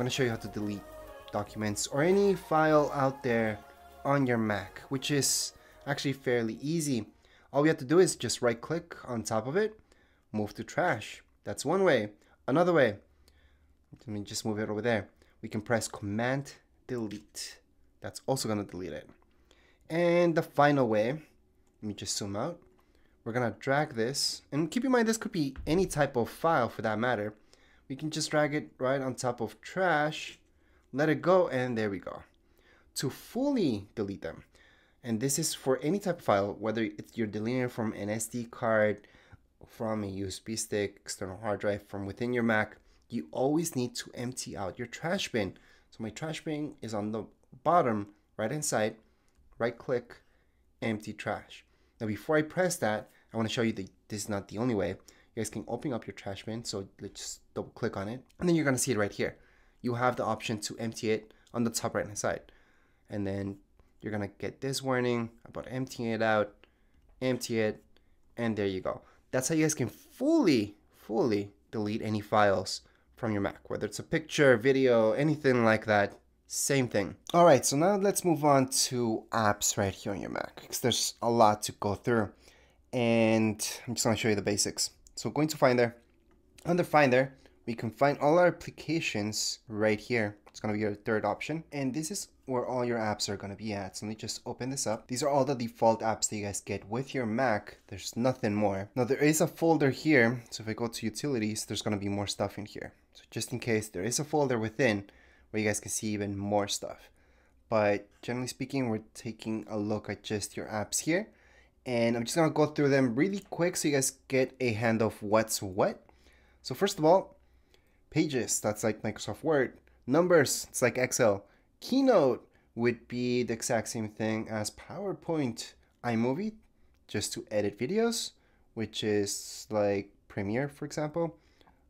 going to show you how to delete documents or any file out there on your Mac, which is actually fairly easy. All we have to do is just right click on top of it, move to trash. That's one way. Another way, let me just move it over there. We can press command delete. That's also to delete it. And the final way, let me just zoom out. We're to drag this. And keep in mind, this could be any type of file for that matter. We can just drag it right on top of trash, let it go, and there we go. To fully delete them, and this is for any type of file, whether it's you're deleting it from an SD card, from a USB stick, external hard drive, from within your Mac, you always need to empty out your trash bin. So my trash bin is on the bottom right hand side, right click, empty trash. Now before I press that, I want to show you that this is not the only way. You guys can open up your trash bin. So let's double click on it. And then you're going to see it right here. You have the option to empty it on the top right hand side. And then you're going to get this warning about emptying it out, empty it, and there you go. That's how you guys can fully, fully delete any files from your Mac, whether it's a picture, video, anything like that. Same thing. All right, so now let's move on to apps right here on your Mac because there's a lot to go through. And I'm just gonna show you the basics. So going to Finder, under Finder, we can find all our applications right here. It's gonna be your third option. And this is where all your apps are gonna be at. So let me just open this up. These are all the default apps that you guys get with your Mac. There's nothing more. Now there is a folder here. So if I go to utilities, there's gonna be more stuff in here. So just in case there is a folder within where you guys can see even more stuff. But generally speaking, we're taking a look at just your apps here. And I'm just gonna go through them really quick so you guys get a hand of what's what. So first of all, Pages, that's like Microsoft Word. Numbers, it's like Excel. Keynote would be the exact same thing as PowerPoint. iMovie, just to edit videos, which is like Premiere, for example.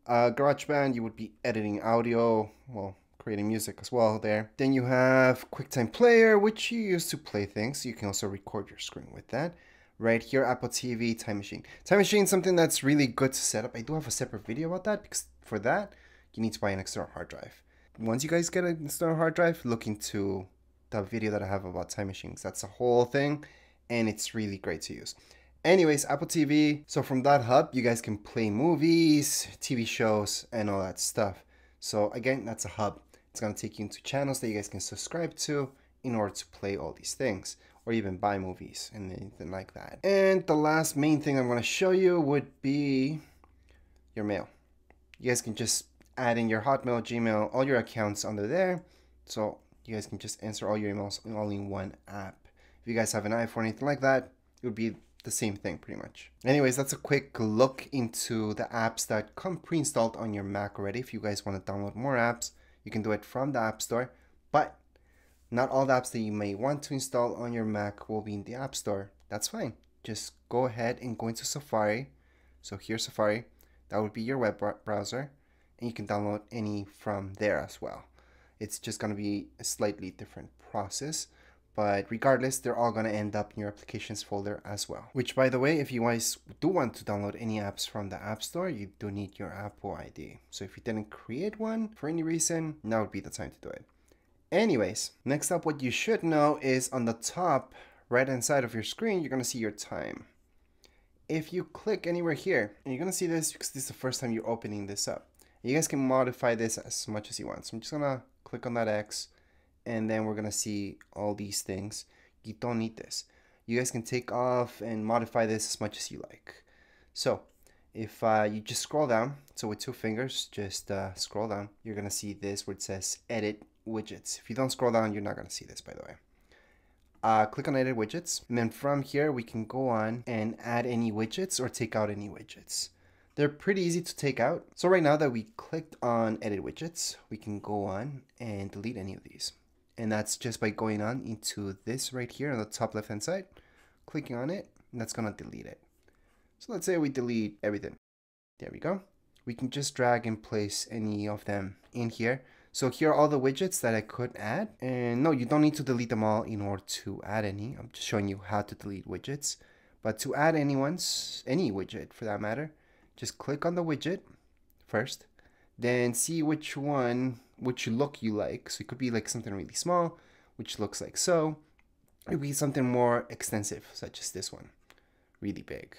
Uh, GarageBand, you would be editing audio, well, creating music as well there. Then you have QuickTime Player, which you use to play things. You can also record your screen with that. Right here, Apple TV, Time Machine. Time Machine is something that's really good to set up. I do have a separate video about that because for that, you need to buy an external hard drive. Once you guys get an external hard drive, look into the video that I have about time machines. That's a whole thing, and it's really great to use. Anyways, Apple TV. So from that hub, you guys can play movies, TV shows, and all that stuff. So again, that's a hub. It's gonna take you into channels that you guys can subscribe to in order to play all these things or even buy movies and anything like that. And the last main thing I'm gonna show you would be your mail. You guys can just add in your Hotmail, Gmail, all your accounts under there. So you guys can just answer all your emails all in one app. If you guys have an iPhone or anything like that, it would be the same thing pretty much. Anyways, that's a quick look into the apps that come pre-installed on your Mac already. If you guys want to download more apps, you can do it from the App Store, but not all the apps that you may want to install on your Mac will be in the App Store. That's fine. Just go ahead and go into Safari. So here's Safari. That would be your web browser and you can download any from there as well. It's just going to be a slightly different process, but regardless, they're all going to end up in your applications folder as well. Which by the way, if you guys do want to download any apps from the App Store, you do need your Apple ID. So if you didn't create one for any reason, now would be the time to do it. Anyways, next up, what you should know is on the top right hand side of your screen, you're to see your time. If you click anywhere here, and you're to see this because this is the first time you're opening this up. You guys can modify this as much as you want. So I'm just gonna click on that X and then we're gonna see all these things. You don't need this. You guys can take off and modify this as much as you like. So if uh, you just scroll down, so with two fingers, just uh, scroll down, you're gonna see this where it says edit widgets. If you don't scroll down, you're not gonna see this by the way. Uh, click on edit widgets and then from here we can go on and add any widgets or take out any widgets. They're pretty easy to take out. So right now that we clicked on edit widgets, we can go on and delete any of these. And that's just by going on into this right here on the top left hand side, clicking on it, and that's gonna delete it. So let's say we delete everything. There we go. We can just drag and place any of them in here. So here are all the widgets that I could add. And no, you don't need to delete them all in order to add any. I'm just showing you how to delete widgets. But to add anyone's, any widget for that matter, just click on the widget first, then see which one, which look you like. So it could be like something really small, which looks like so. It could be something more extensive, such as this one, really big.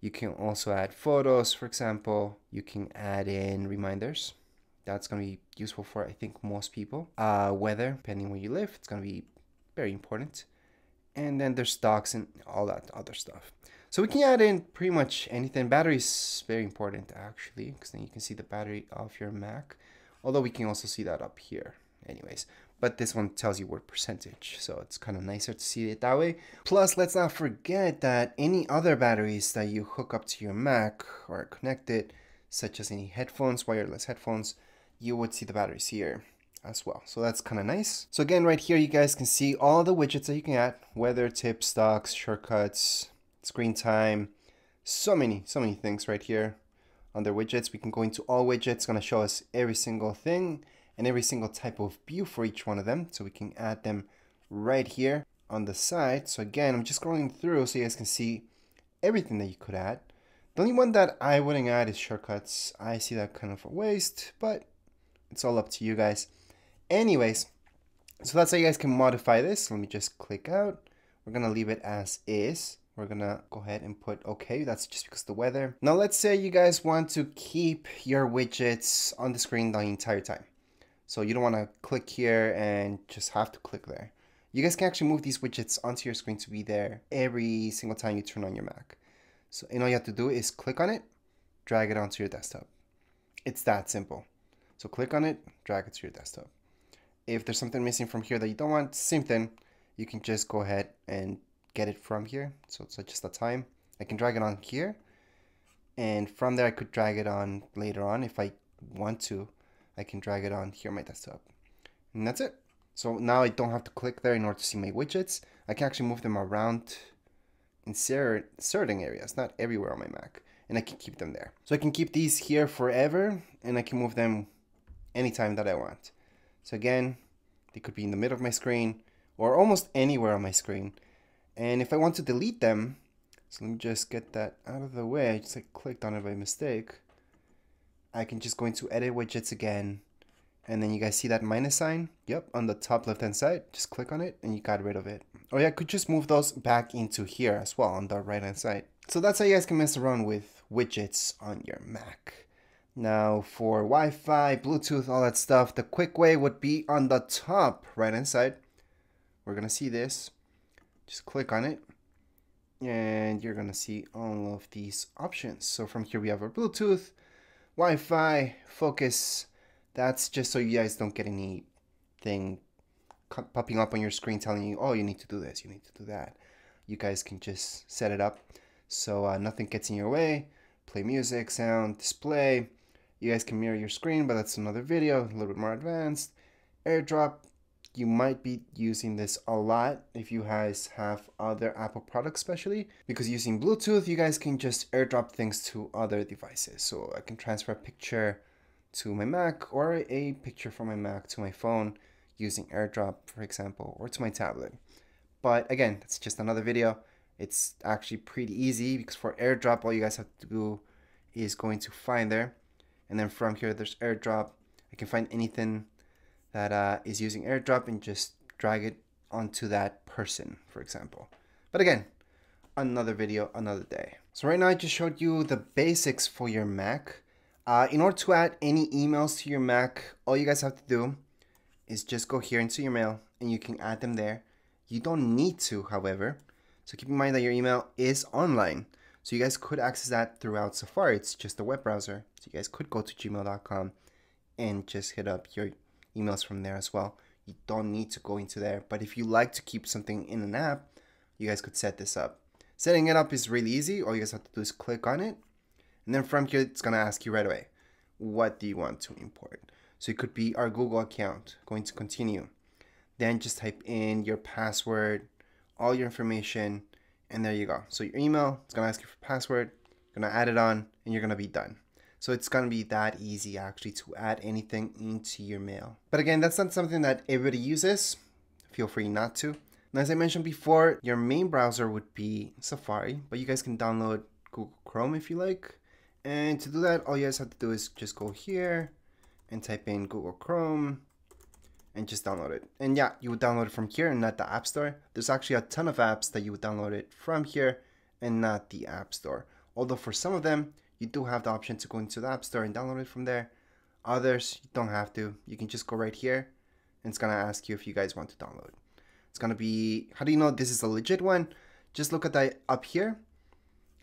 You can also add photos, for example. You can add in reminders. That's going to be useful for, I think, most people. Uh, weather, depending where you live, it's going to be very important. And then there's stocks and all that other stuff. So we can add in pretty much anything. Battery is very important, actually, because then you can see the battery of your Mac. Although we can also see that up here. Anyways, but this one tells you what percentage, so it's kind of nicer to see it that way. Plus, let's not forget that any other batteries that you hook up to your Mac or connect it, such as any headphones, wireless headphones, you would see the batteries here as well. So that's kind of nice. So again, right here, you guys can see all the widgets that you can add, weather, tips, stocks, shortcuts, screen time, so many, so many things right here under widgets. We can go into all widgets, it's gonna show us every single thing and every single type of view for each one of them. So we can add them right here on the side. So again, I'm just scrolling through so you guys can see everything that you could add. The only one that I wouldn't add is shortcuts. I see that kind of a waste, but it's all up to you guys. Anyways, so that's how you guys can modify this. Let me just click out. We're gonna leave it as is. We're gonna go ahead and put okay. That's just because the weather. Now let's say you guys want to keep your widgets on the screen the entire time. So you don't want to click here and just have to click there. You guys can actually move these widgets onto your screen to be there every single time you turn on your Mac. So and all you have to do is click on it, drag it onto your desktop. It's that simple. So click on it, drag it to your desktop. If there's something missing from here that you don't want, same thing. You can just go ahead and get it from here. So it's just a time. I can drag it on here. And from there, I could drag it on later on if I want to. I can drag it on here on my desktop. And that's it. So now I don't have to click there in order to see my widgets. I can actually move them around in certain areas, not everywhere on my Mac. And I can keep them there. So I can keep these here forever and I can move them anytime that I want. So again, they could be in the middle of my screen or almost anywhere on my screen. And if I want to delete them, so let me just get that out of the way. I just like clicked on it by mistake. I can just go into edit widgets again. And then you guys see that minus sign? Yep, on the top left hand side. Just click on it and you got rid of it. Or yeah, I could just move those back into here as well on the right hand side. So that's how you guys can mess around with widgets on your Mac. Now for Wi-Fi, Bluetooth, all that stuff, the quick way would be on the top right hand side. We're gonna see this. Just click on it and you're gonna see all of these options. So from here we have our Bluetooth, Wi-Fi, focus. That's just so you guys don't get anything popping up on your screen telling you, oh, you need to do this, you need to do that. You guys can just set it up so uh, nothing gets in your way. Play music, sound, display. You guys can mirror your screen, but that's another video, a little bit more advanced. AirDrop, you might be using this a lot if you guys have other Apple products especially because using Bluetooth you guys can just airdrop things to other devices. So I can transfer a picture to my Mac or a picture from my Mac to my phone using airdrop for example or to my tablet. But again that's just another video. It's actually pretty easy because for airdrop all you guys have to do is going to Finder and then from here there's airdrop I can find anything that uh, is using airdrop and just drag it onto that person, for example. But again, another video, another day. So right now I just showed you the basics for your Mac. Uh, in order to add any emails to your Mac, all you guys have to do is just go here into your mail and you can add them there. You don't need to, however. So keep in mind that your email is online. So you guys could access that throughout Safari. It's just a web browser. You guys could go to gmail.com and just hit up your emails from there as well. You don't need to go into there. But if you like to keep something in an app, you guys could set this up. Setting it up is really easy. All you guys have to do is click on it. And then from here, it's going to ask you right away, what do you want to import? So it could be our Google account, going to continue. Then just type in your password, all your information, and there you go. So your email, it's going to ask you for password, to add it on, and you're going to be done. So it's going to be that easy actually to add anything into your mail. But again, that's not something that everybody uses. Feel free not to. And as I mentioned before, your main browser would be Safari, but you guys can download Google Chrome if you like. And to do that, all you guys have to do is just go here and type in Google Chrome and just download it. And yeah, you would download it from here and not the App Store. There's actually a ton of apps that you would download it from here and not the App Store. Although for some of them, you do have the option to go into the App Store and download it from there. Others, you don't have to. You can just go right here and it's gonna ask you if you guys want to download. It's gonna be, how do you know this is a legit one? Just look at that up here.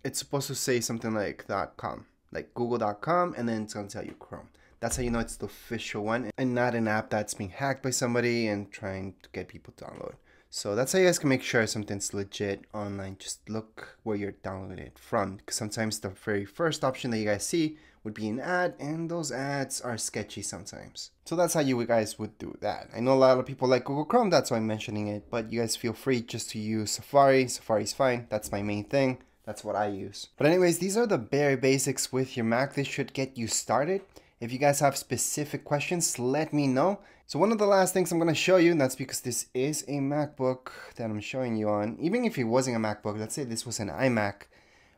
It's supposed to say something like .com, like google.com, and then it's gonna tell you Chrome. That's how you know it's the official one and not an app that's being hacked by somebody and trying to get people to download. So that's how you guys can make sure something's legit online. Just look where you're downloading it from. Because sometimes the very first option that you guys see would be an ad, and those ads are sketchy sometimes. So that's how you guys would do that. I know a lot of people like Google Chrome, that's why I'm mentioning it, but you guys feel free just to use Safari. Safari's fine, that's my main thing. That's what I use. But anyways, these are the bare basics with your Mac. This should get you started. If you guys have specific questions, let me know. So one of the last things I'm going to show you, and that's because this is a MacBook that I'm showing you on. Even if it wasn't a MacBook, let's say this was an iMac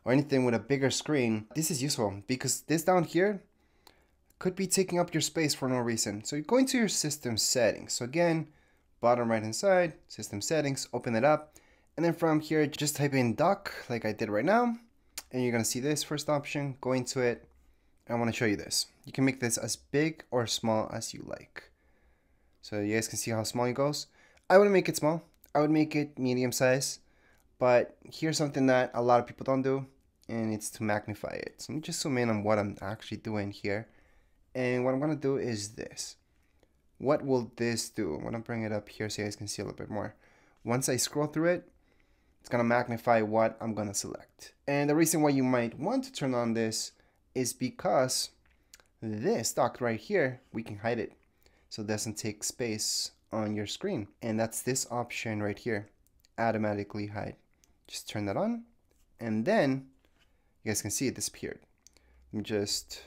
or anything with a bigger screen, this is useful because this down here could be taking up your space for no reason. So you go into your system settings. So again, bottom right hand side, system settings, open it up. And then from here, just type in dock like I did right now. And you're going to see this first option, go into it, I want to show you this. You can make this as big or small as you like. So you guys can see how small it goes. I wouldn't make it small. I would make it medium size. But here's something that a lot of people don't do, and it's to magnify it. So let me just zoom in on what I'm actually doing here. And what I'm going to do is this. What will this do? I'm going to bring it up here so you guys can see a little bit more. Once I scroll through it, it's going to magnify what I'm going to select. And the reason why you might want to turn on this is because this dock right here, we can hide it so it doesn't take space on your screen. And that's this option right here, automatically hide. Just turn that on and then you guys can see it disappeared. Let me just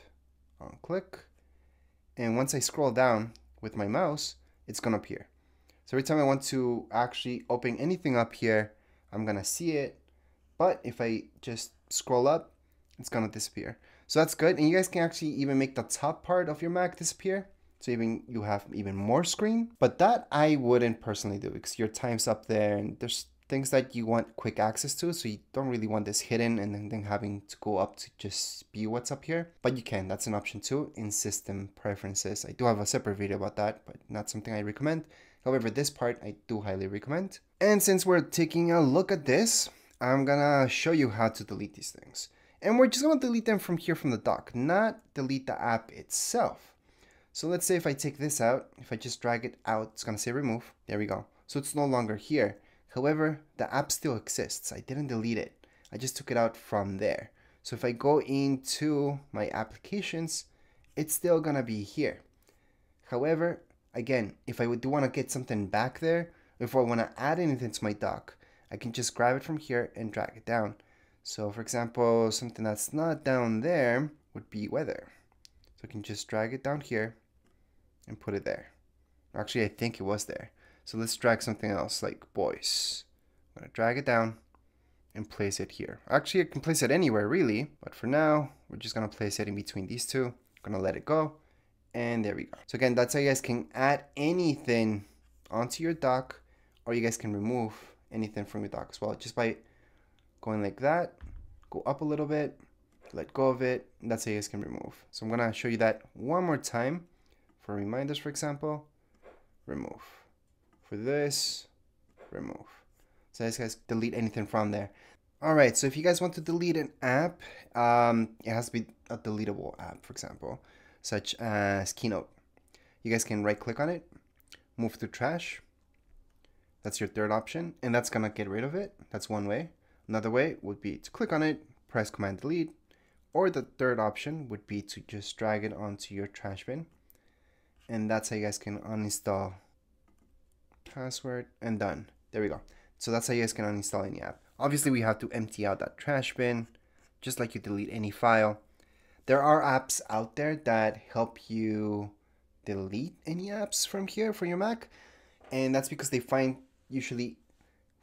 on click and once I scroll down with my mouse, it's gonna appear. So every time I want to actually open anything up here, I'm gonna see it. But if I just scroll up, it's gonna disappear. So that's good. And you guys can actually even make the top part of your Mac disappear. So even you have even more screen. But that I wouldn't personally do because your time's up there and there's things that you want quick access to. So you don't really want this hidden and then, then having to go up to just be what's up here. But you can, that's an option too in system preferences. I do have a separate video about that, but not something I recommend. However, this part I do highly recommend. And since we're taking a look at this, I'm gonna show you how to delete these things. And we're just to delete them from here from the dock, not delete the app itself. So let's say if I take this out, if I just drag it out, it's to say remove. There we go. So it's no longer here. However, the app still exists. I didn't delete it. I just took it out from there. So if I go into my applications, it's still to be here. However, again, if I do want to get something back there, if I want to add anything to my dock, I can just grab it from here and drag it down. So for example, something that's not down there would be weather. So I can just drag it down here and put it there. Actually, I think it was there. So let's drag something else like boys. I'm gonna drag it down and place it here. Actually, I can place it anywhere really, but for now, we're just gonna place it in between these two. I'm gonna let it go, and there we go. So again, that's how you guys can add anything onto your dock, or you guys can remove anything from your dock as well, just by going like that, go up a little bit, let go of it, that's how you guys can remove. So I'm gonna show you that one more time for reminders, for example, remove. For this, remove. So you guys delete anything from there. All right, so if you guys want to delete an app, um, it has to be a deletable app, for example, such as Keynote. You guys can right click on it, move to trash. That's your third option, and that's gonna get rid of it. That's one way. Another way would be to click on it, press Command Delete, or the third option would be to just drag it onto your trash bin. And that's how you guys can uninstall password and done. There we go. So that's how you guys can uninstall any app. Obviously, we have to empty out that trash bin, just like you delete any file. There are apps out there that help you delete any apps from here for your Mac. And that's because they find usually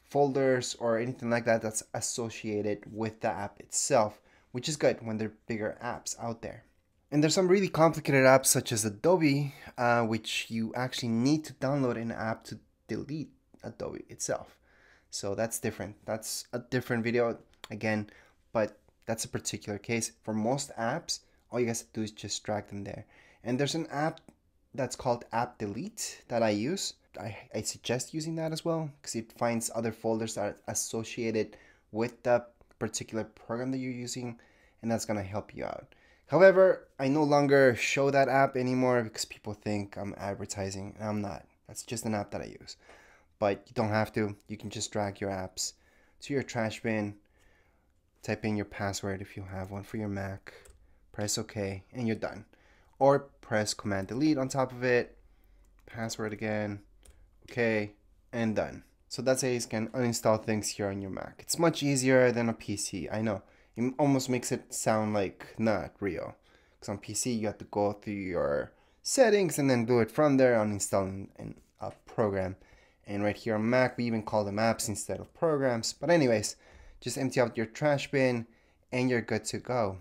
folders or anything like that that's associated with the app itself, which is good when there are bigger apps out there. And there's some really complicated apps such as Adobe, uh, which you actually need to download an app to delete Adobe itself. So that's different. That's a different video again, but that's a particular case. For most apps, all you guys have to do is just drag them there. And there's an app that's called App Delete that I use. I, I suggest using that as well because it finds other folders that are associated with the particular program that you're using and that's going to help you out. However, I no longer show that app anymore because people think I'm advertising I'm not. That's just an app that I use. But you don't have to. You can just drag your apps to your trash bin, type in your password if you have one for your Mac, press OK, and you're done. Or press Command Delete on top of it, password again, OK, and done. So that's how you can uninstall things here on your Mac. It's much easier than a PC, I know. It almost makes it sound like not real. Because on PC you have to go through your settings and then do it from there on installing a program. And right here on Mac we even call them apps instead of programs. But anyways, just empty out your trash bin and you're good to go.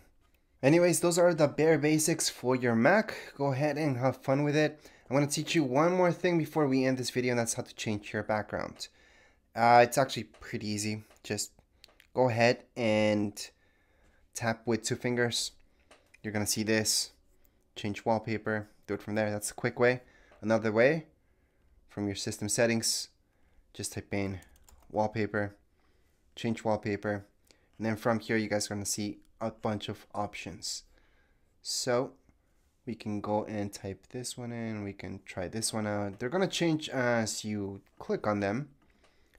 Anyways, those are the bare basics for your Mac. Go ahead and have fun with it. I'm going to teach you one more thing before we end this video and that's how to change your background. Uh, it's actually pretty easy. Just go ahead and tap with two fingers. You're to see this. Change wallpaper. Do it from there. That's a quick way. Another way, from your system settings, just type in wallpaper change wallpaper. And then from here, you guys are to see a bunch of options. So we can go and type this one in. We can try this one out. They're to change as you click on them.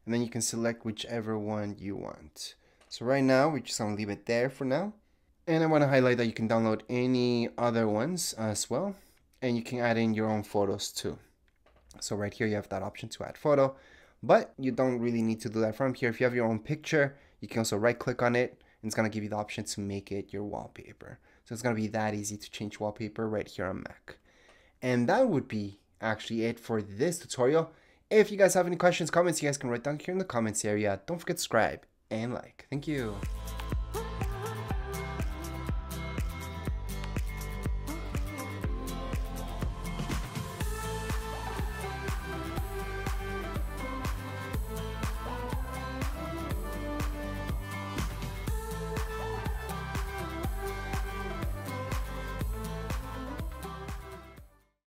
And then you can select whichever one you want. So right now, we're just to leave it there for now. And I want to highlight that you can download any other ones as well. And you can add in your own photos too. So right here, you have that option to add photo. But you don't really need to do that from here. If you have your own picture, you can also right click on it and it's to give you the option to make it your wallpaper. So it's to be that easy to change wallpaper right here on Mac. And that would be actually it for this tutorial. If you guys have any questions, comments, you guys can write down here in the comments area. Don't forget to subscribe and like. Thank you.